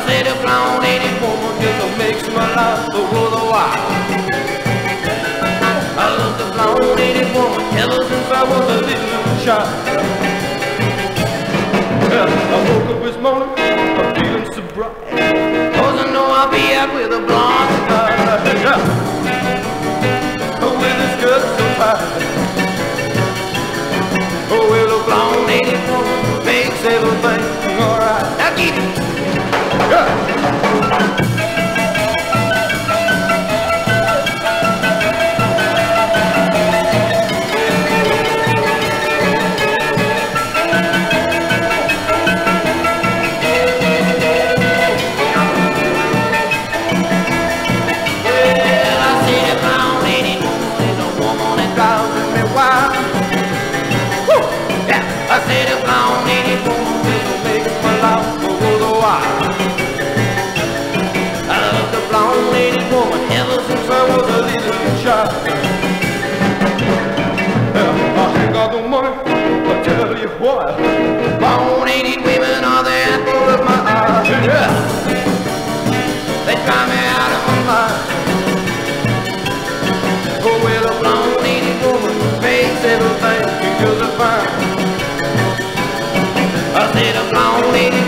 I said a blonde lady woman just makes my life so worthwhile. I love the blonde lady woman ever since I was a little child. Well, I woke up this morning, I'm feeling so bright. Cause I know I'll be out with a blonde tonight. Yeah. With a skirt so tight. Oh, well, a blonde lady woman makes everything alright. Now keep it. boy. I tell you what, bone eating women are the apple of my eye. Yeah. They drive me out of my mind. Oh, well, a blonde eating woman makes everything she feels fine. I said a blonde eating